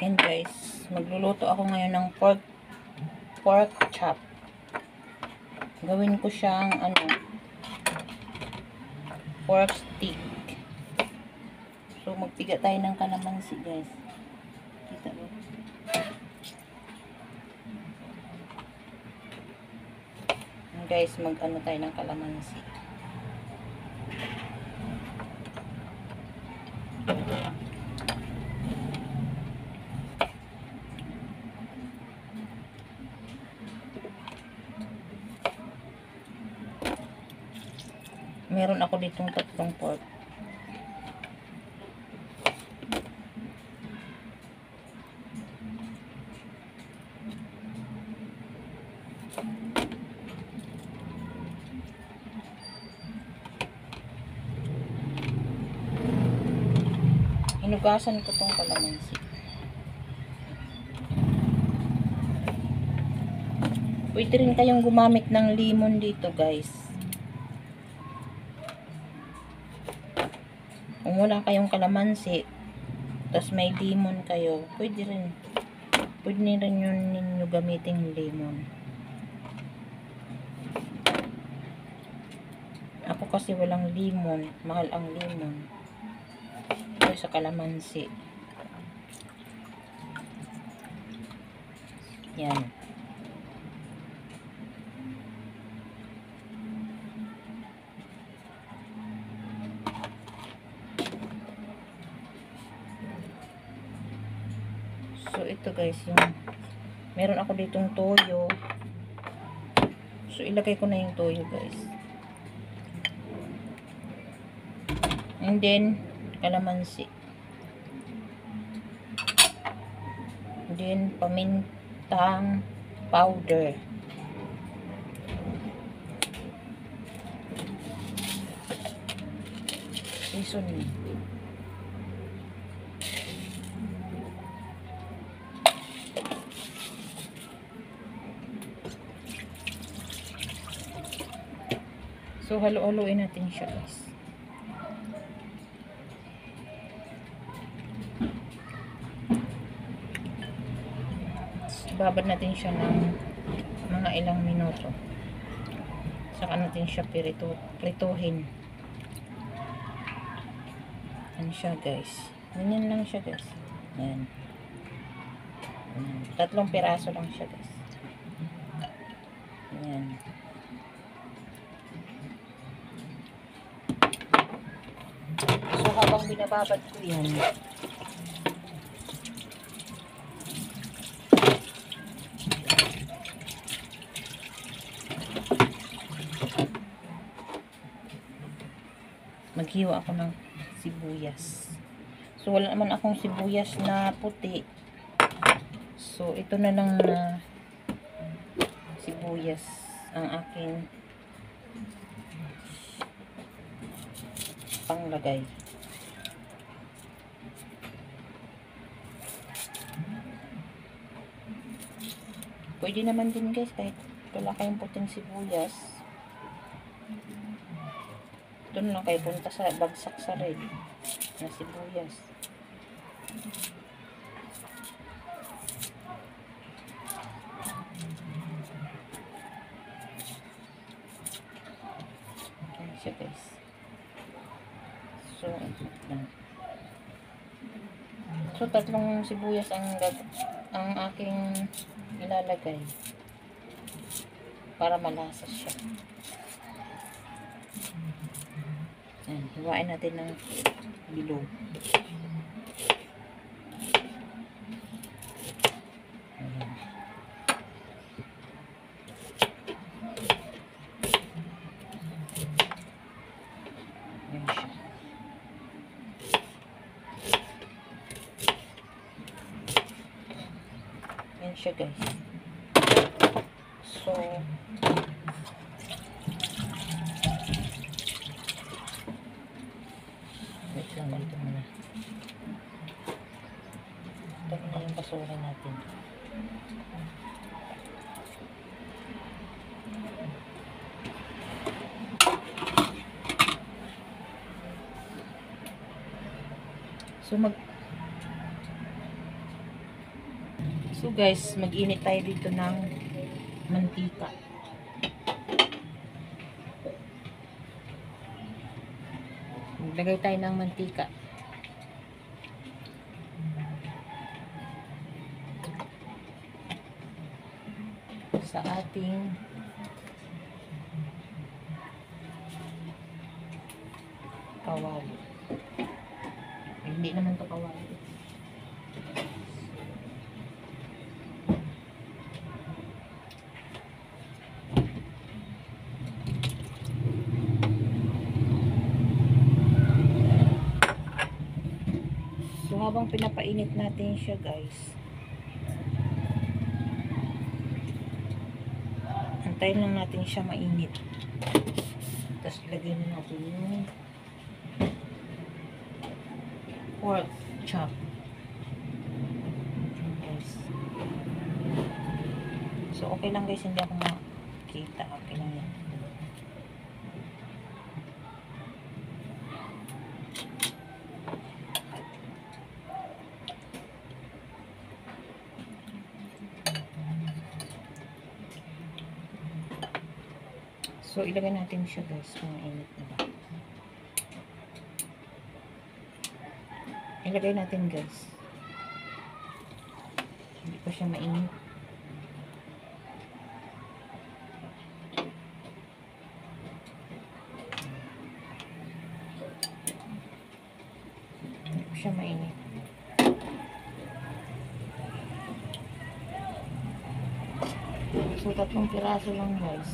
And guys, magluluto ako ngayon ng pork pork chop. Gawin ko siyang ano pork stick. So magpiga tayo ng kalamansi, guys. Kita mo? Guys, mag-ano tayo ng kalamansi. Meron ako ditong tatlong pork. Hinugasan ko tong kalamansi. Pwede rin kayong gumamit ng limon dito guys. Wala kayong kalamansi, tapos may limon kayo, pwede rin. Pwede rin yun ninyo gamitin limon. Ako kasi walang limon. Mahal ang limon. Ito sa kalamansi. Yan. So, ito guys, yung meron ako ditong toyo. So, ilagay ko na yung toyo guys. And then, kalamansi. And then, pamintang powder. Seasoning. So, halo-haloin natin siya, guys. Babad natin siya ng mga ilang minuto. Saka natin siya pirito, prituhin. Yan siya, guys. Ganyan lang siya, guys. Yan. Yan. Tatlong piraso lang siya, guys. Yan. So, binababad ko yan, maghiwa ako ng sibuyas. So, wala naman akong sibuyas na puti. So, ito na lang na sibuyas ang aking panglagay. Pwede naman din guys kahit wala kayong puting sibuyas. Doon lang kayo punta sa bagsak sa red na sibuyas. Ayan siya guys. So. So, tatlong sibuyas ang ang aking ilalagay para malasa siya. Yan, hiwain natin ng bilog. Ayan. Yan siya. Yan siya guys. So, wait lang dito muna. Ito na yung basura natin. So mag So guys, mag-init tayo dito ng mantika. Maglagay tayo ng mantika. Sa ating kawali. Ay, hindi naman to kawali. So habang pinapainit natin siya guys, antayin lang natin siya mainit. Tapos ilagay na natin yung pork chop. So okay lang guys, hindi ako makita. Okay lang yan. So, ilagay natin siya guys, kung mainit na ba. Ilagay natin guys. Hindi pa siya mainit. Hindi pa siya mainit. So, tatlong piraso lang guys.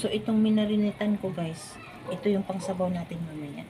So, itong minarinitan ko guys, ito yung pangsabaw natin mamaya.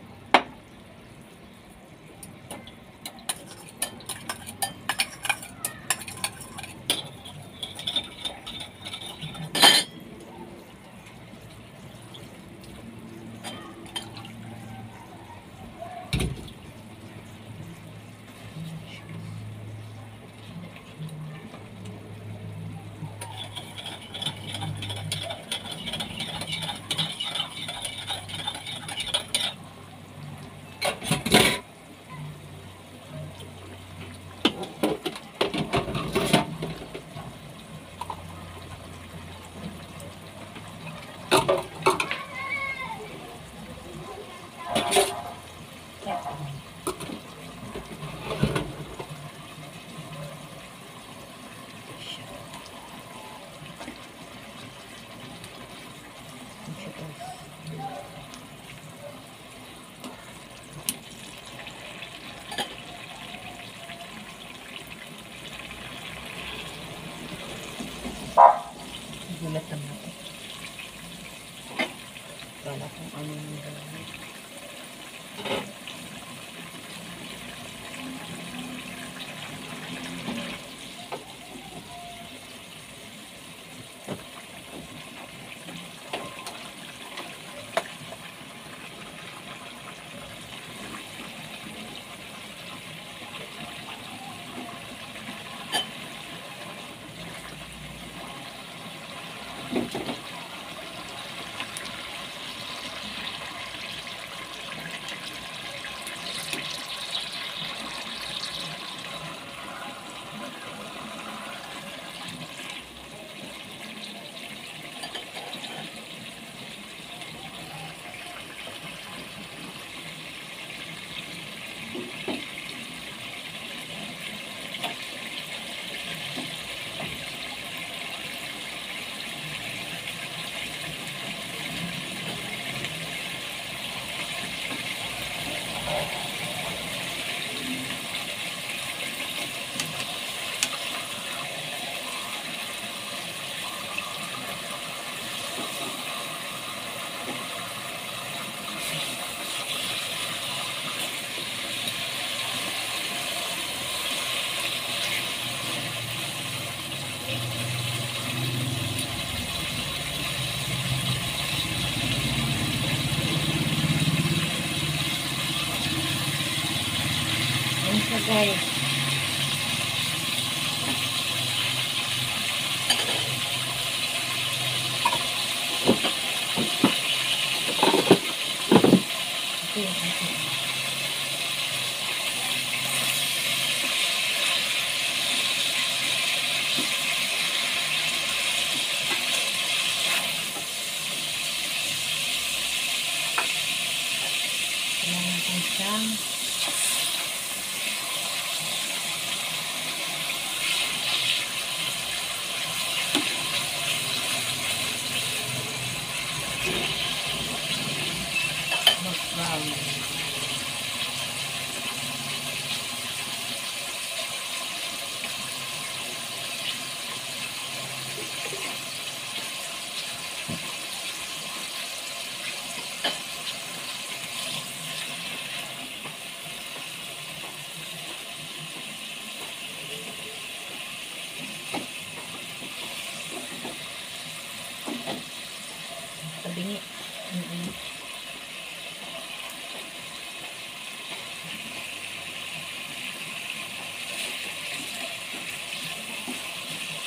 Tabingi. Mm-mm.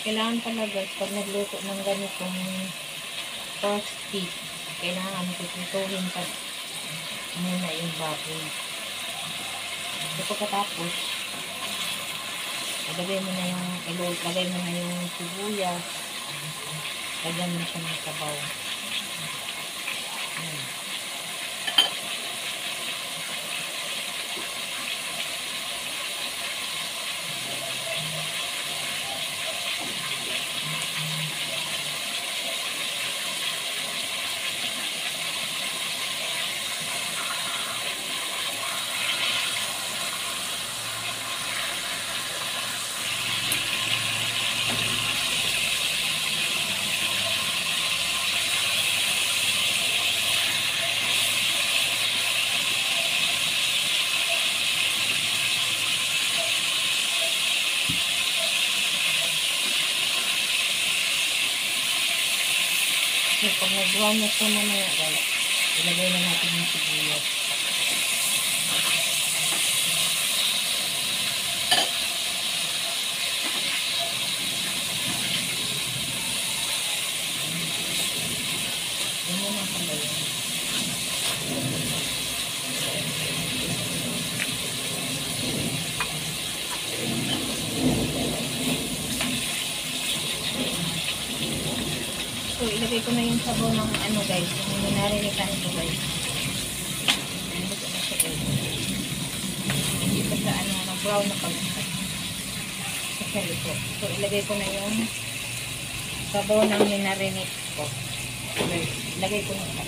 Kailangan pala guys, pag nagluto ng ganitong steak, kailangan tututuhin pa muna yung baboy. So pagkatapos, ilagay mo na yung, ilagay mo na yung sibuyas, lagyan mo siya ng sabaw. Ayan. Pag nag-brown na siya mamaya guys, ilagay na natin yung sibuyas. Yan na pala yun. So, ilagay ko na yung sabaw ng ano guys. Yung minarinikan ko guys. Guys. Hindi pa sa ano, na-brown na pag sa sali ko. So, ilagay ko na yung sabaw ng minarinate ko. Guys, ilagay ko na siya.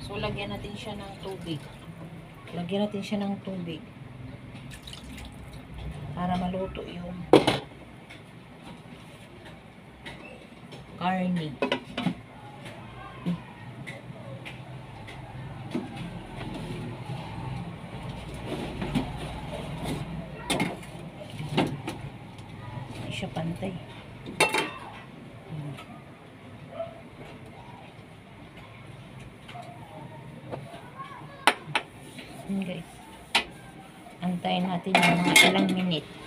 So, lagyan natin siya ng tubig. Lagyan natin siya ng tubig. Para maluto yung karni. Hindi siya pantay. Hmm. Hmm, guys. Antayin natin yung mga ilang minute.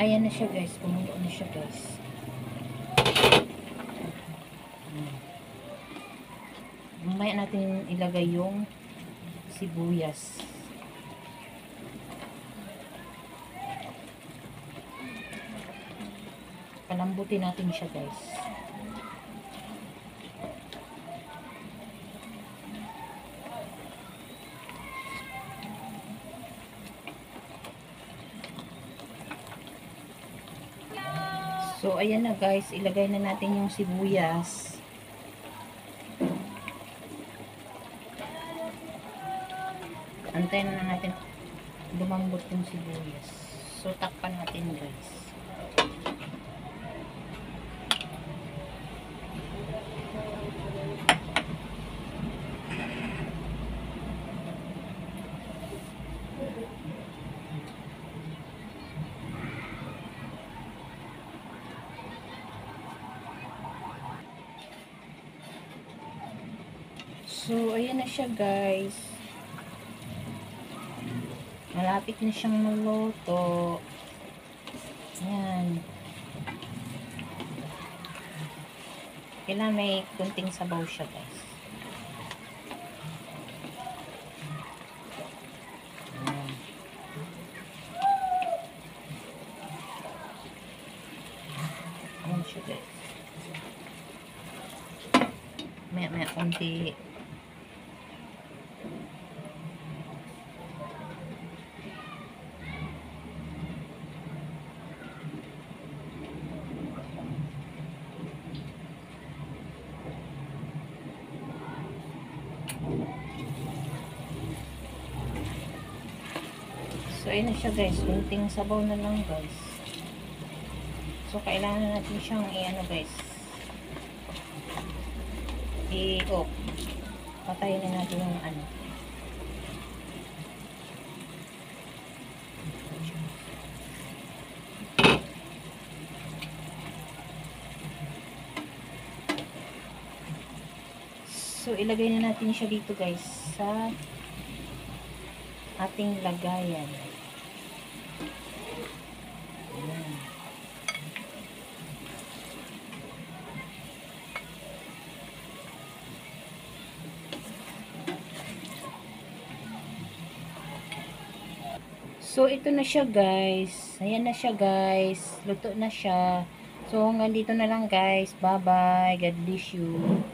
Ayan na siya guys. Kumulo na siya guys. Mamaya natin ilagay yung sibuyas. Palambutin natin siya guys. So, ayan na guys. Ilagay na natin yung sibuyas. Antayin na natin lumambot yung sibuyas. So, takpan natin guys. So, ayan na siya guys. Malapit na siyang maluto. Ayan. Kailangan may kunting sabaw siya guys. Ayan. konti. Ayun na siya guys. Kunting sabaw na lang guys. So, kailangan na natin siyang i-ano guys. I-off. Patayin na natin yung ano. So, ilagay na natin siya dito guys sa ating lagayan. So, ito na siya guys. Ayan na siya guys. Luto na siya. So, hanggang dito na lang guys. Bye-bye. God bless you.